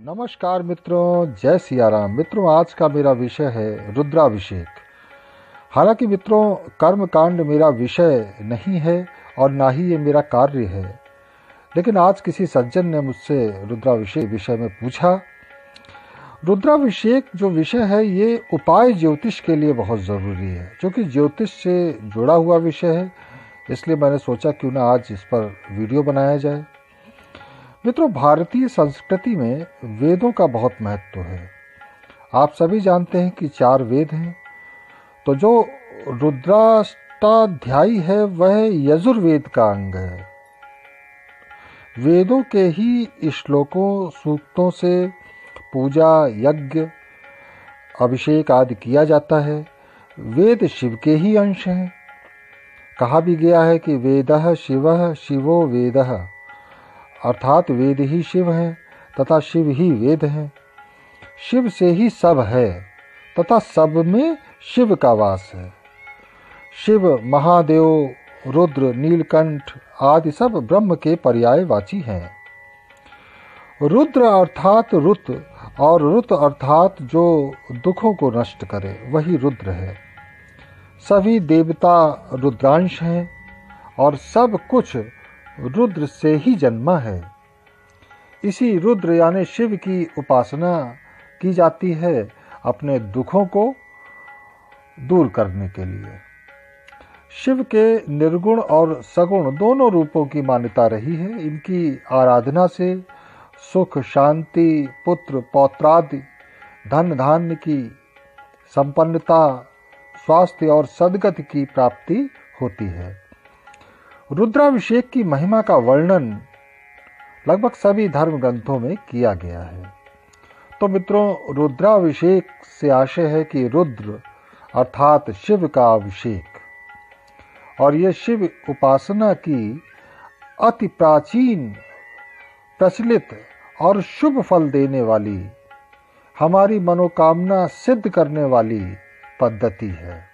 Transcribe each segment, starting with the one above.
नमस्कार मित्रों, जय सिया राम मित्रों, आज का मेरा विषय है रुद्राभिषेक। हालाँकि मित्रों कर्म कांड मेरा विषय नहीं है और ना ही ये मेरा कार्य है। लेकिन आज किसी सज्जन ने मुझसे रुद्राभिषेक विषय में पूछा। रुद्राभिषेक जो विषय है, ये उपाय ज्योतिष के लिए बहुत ज़रूरी है, क्योंकि ज्योतिष से जुड़ा हुआ विषय है। इसलिए मैंने सोचा क्यों ना आज इस पर वीडियो बनाया जाए। मित्रों, भारतीय संस्कृति में वेदों का बहुत महत्व है। आप सभी जानते हैं कि चार वेद हैं। तो जो रुद्राष्टाध्यायी है, वह यजुर्वेद का अंग है। वेदों के ही श्लोकों, सूक्तों से पूजा, यज्ञ, अभिषेक आदि किया जाता है। वेद शिव के ही अंश हैं। कहा भी गया है कि वेद शिव शिवो वेद। अर्थात वेद ही शिव हैं, तथा शिव ही वेद हैं। शिव से ही सब है, तथा सब में शिव का वास है। शिव, महादेव, रुद्र, नीलकंठ आदि सब ब्रह्म के पर्यायवाची हैं। रुद्र अर्थात रुत, और रुत अर्थात जो दुखों को नष्ट करे, वही रुद्र है। सभी देवता रुद्रांश हैं, और सब कुछ रुद्र से ही जन्मा है। इसी रुद्र यानी शिव की उपासना की जाती है अपने दुखों को दूर करने के लिए। शिव के निर्गुण और सगुण दोनों रूपों की मान्यता रही है। इनकी आराधना से सुख, शांति, पुत्र, पौत्रादि, धन धान्य की संपन्नता, स्वास्थ्य और सदगति की प्राप्ति होती है। रुद्राभिषेक की महिमा का वर्णन लगभग सभी धर्म ग्रंथों में किया गया है। तो मित्रों, रुद्राभिषेक से आशय है कि रुद्र अर्थात शिव का अभिषेक और यह शिव उपासना की अति प्राचीन, प्रचलित और शुभ फल देने वाली, हमारी मनोकामना सिद्ध करने वाली पद्धति है।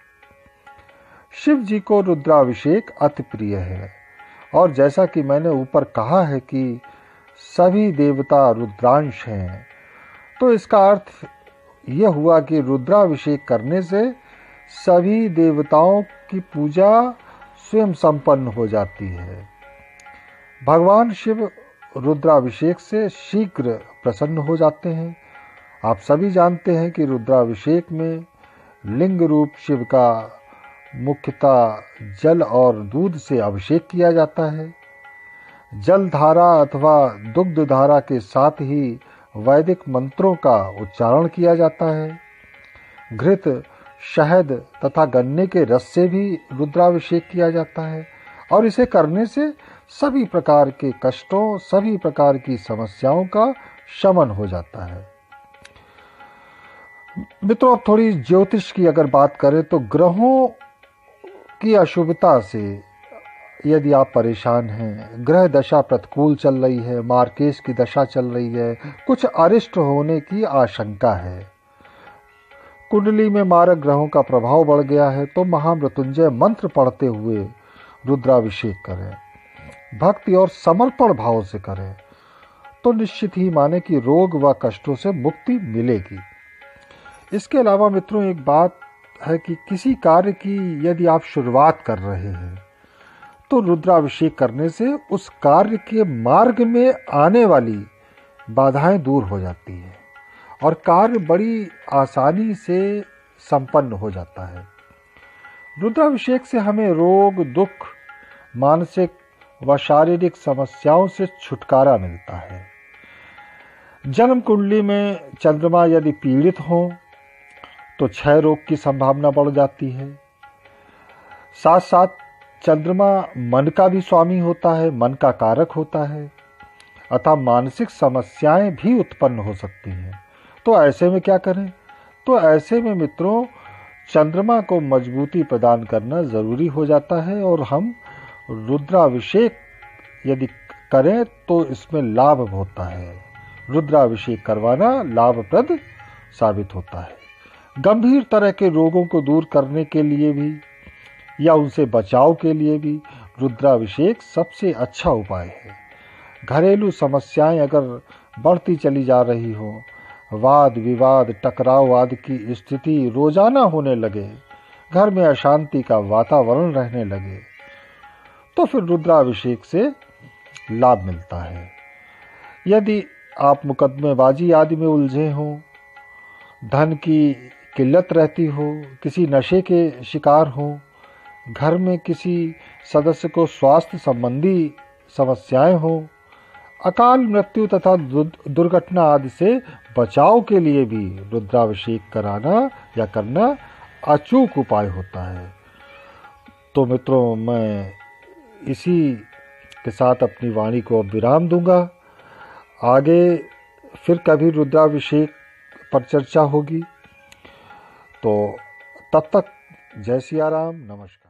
शिव जी को रुद्राभिषेक अति प्रिय है। और जैसा कि मैंने ऊपर कहा है कि सभी देवता रुद्रांश हैं। तो इसका अर्थ यह हुआ कि रुद्राभिषेक करने से सभी देवताओं की पूजा स्वयं संपन्न हो जाती है। भगवान शिव रुद्राभिषेक से शीघ्र प्रसन्न हो जाते हैं। आप सभी जानते हैं कि रुद्राभिषेक में लिंग रूप शिव का मुख्यतः जल और दूध से अभिषेक किया जाता है। जल धारा अथवा दुग्ध धारा के साथ ही वैदिक मंत्रों का उच्चारण किया जाता है। घृत, शहद तथा गन्ने के रस से भी रुद्राभिषेक किया जाता है और इसे करने से सभी प्रकार के कष्टों, सभी प्रकार की समस्याओं का शमन हो जाता है। मित्रों, अब थोड़ी ज्योतिष की अगर बात करें तो ग्रहों की अशुभता से यदि आप परेशान हैं, ग्रह दशा प्रतिकूल चल रही है मार्केश की दशा चल रही है, कुछ अरिष्ट होने की आशंका है। कुंडली में मारक ग्रहों का प्रभाव बढ़ गया है तो महामृत्युंजय मंत्र पढ़ते हुए रुद्राभिषेक करें। भक्ति और समर्पण भाव से करें तो निश्चित ही माने कि रोग व कष्टों से मुक्ति मिलेगी। इसके अलावा मित्रों, एक बात है कि किसी कार्य की यदि आप शुरुआत कर रहे हैं तो रुद्राभिषेक करने से उस कार्य के मार्ग में आने वाली बाधाएँ दूर हो जाती हैं और कार्य बड़ी आसानी से संपन्न हो जाता है। रुद्राभिषेक से हमें रोग, दुख, मानसिक व शारीरिक समस्याओं से छुटकारा मिलता है। जन्म कुंडली में चंद्रमा यदि पीड़ित हो तो क्षय रोग की संभावना बढ़ जाती है। साथ साथ चंद्रमा मन का भी स्वामी होता है, मन का कारक होता है, अतः मानसिक समस्याएँ भी उत्पन्न हो सकती हैं। तो ऐसे में क्या करें? तो ऐसे में मित्रों, चंद्रमा को मजबूती प्रदान करना ज़रूरी हो जाता है और हम रुद्राभिषेक यदि करें तो इसमें लाभ होता है। रुद्राभिषेक करवाना लाभप्रद साबित होता है। गंभीर तरह के रोगों को दूर करने के लिए भी, या उनसे बचाव के लिए भी रुद्राभिषेक सबसे अच्छा उपाय है। घरेलू समस्याएँ अगर बढ़ती चली जा रही हो, वाद, विवाद, टकराव आदि की स्थिति रोज़ाना होने लगे, घर में अशांति का वातावरण रहने लगे तो फिर रुद्राभिषेक से लाभ मिलता है। यदि आप मुकदमेबाजी आदि में उलझे हों, धन की किल्लत रहती हो, किसी नशे के शिकार हो, घर में किसी सदस्य को स्वास्थ्य संबंधी समस्याएँ हो, अकाल मृत्यु तथा दुर्घटना आदि से बचाव के लिए भी रुद्राभिषेक कराना या करना अचूक उपाय होता है। तो मित्रों, मैं इसी के साथ अपनी वाणी को विराम दूँगा। आगे फिर कभी रुद्राभिषेक पर चर्चा होगी। तो तब तक जय सिया राम नमस्कार।